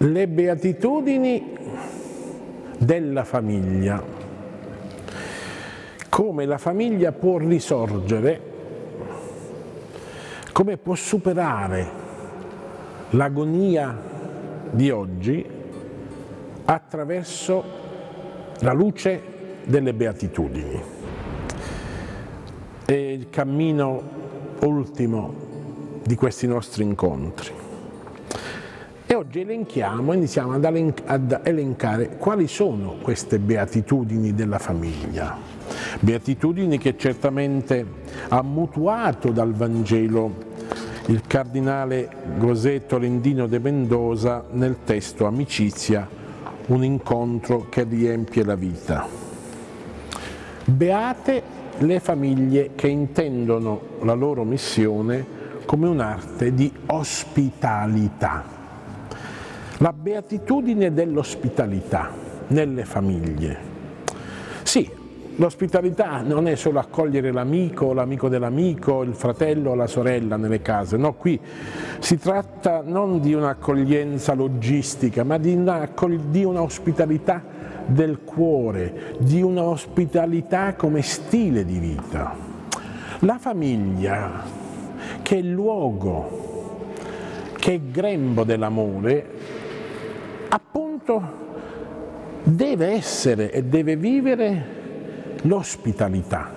le beatitudini della famiglia, come la famiglia può risorgere, come può superare l'agonia di oggi attraverso la luce delle beatitudini. È il cammino ultimo di questi nostri incontri. Oggi elenchiamo, iniziamo ad elencare quali sono queste beatitudini della famiglia. Beatitudini che certamente ha mutuato dal Vangelo il cardinale José Tolentino de Mendoza nel testo Amicizia, un incontro che riempie la vita. Beate le famiglie che intendono la loro missione come un'arte di ospitalità la beatitudine dell'ospitalità nelle famiglie. Sì, l'ospitalità non è solo accogliere l'amico, l'amico dell'amico, il fratello o la sorella nelle case, no, qui si tratta non di un'accoglienza logistica, ma di una, di una ospitalità del cuore, di un'ospitalità come stile di vita. La famiglia, che è luogo, che è grembo dell'amore, appunto deve essere e deve vivere l'ospitalità.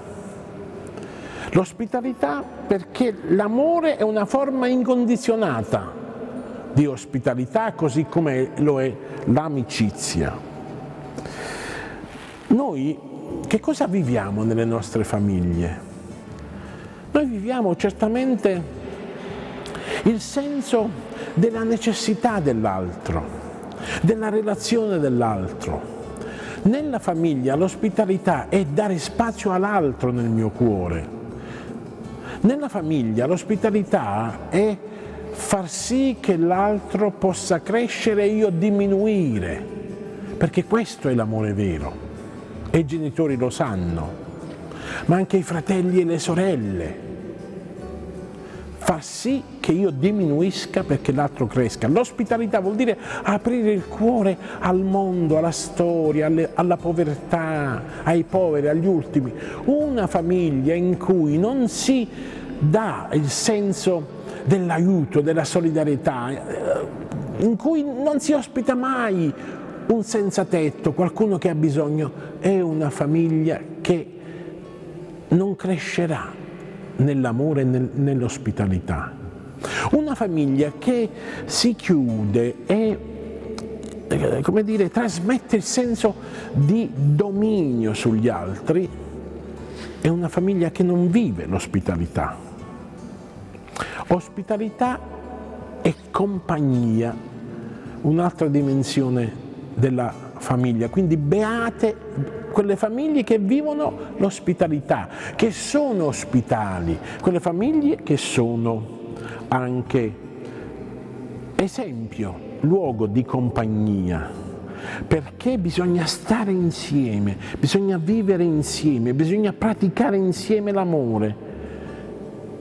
L'ospitalità perché l'amore è una forma incondizionata di ospitalità così come lo è l'amicizia. Noi che cosa viviamo nelle nostre famiglie? Noi viviamo certamente il senso della necessità dell'altro, della relazione dell'altro. Nella famiglia l'ospitalità è dare spazio all'altro nel mio cuore. Nella famiglia l'ospitalità è far sì che l'altro possa crescere e io diminuire, perché questo è l'amore vero. E i genitori lo sanno, ma anche i fratelli e le sorelle far sì che io diminuisca perché l'altro cresca. L'ospitalità vuol dire aprire il cuore al mondo, alla storia, alle, alla povertà, ai poveri, agli ultimi. Una famiglia in cui non si dà il senso dell'aiuto, della solidarietà, eh, in cui non si ospita mai un senza tetto, qualcuno che ha bisogno, è una famiglia che non crescerà nell'amore e nel, nell'ospitalità. Una famiglia che si chiude e eh, come dire, trasmette il senso di dominio sugli altri è una famiglia che non vive l'ospitalità. Ospitalità e compagnia, un'altra dimensione della famiglia, quindi beate quelle famiglie che vivono l'ospitalità, che sono ospitali, quelle famiglie che sono anche esempio, luogo di compagnia, perché bisogna stare insieme, bisogna vivere insieme, bisogna praticare insieme l'amore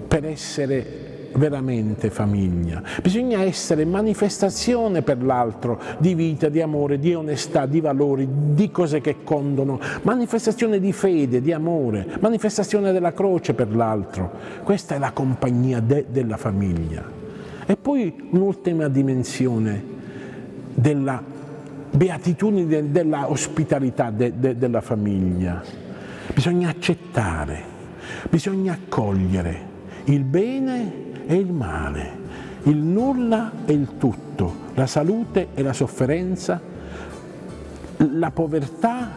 per essere veramente famiglia. Bisogna essere manifestazione per l'altro di vita, di amore, di onestà, di valori, di cose che condono, manifestazione di fede, di amore, manifestazione della croce per l'altro. Questa è la compagnia de della famiglia. E poi un'ultima dimensione della beatitudine, della ospitalità de de della famiglia. Bisogna accettare, bisogna accogliere il bene e il male, il nulla e il tutto, la salute e la sofferenza, la povertà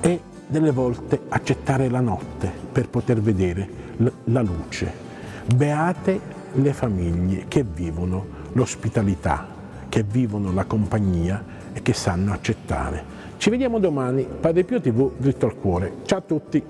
e delle volte accettare la notte per poter vedere la luce. Beate le famiglie che vivono l'ospitalità, che vivono la compagnia e che sanno accettare. Ci vediamo domani, Padre Pio TV, dritto al cuore. Ciao a tutti!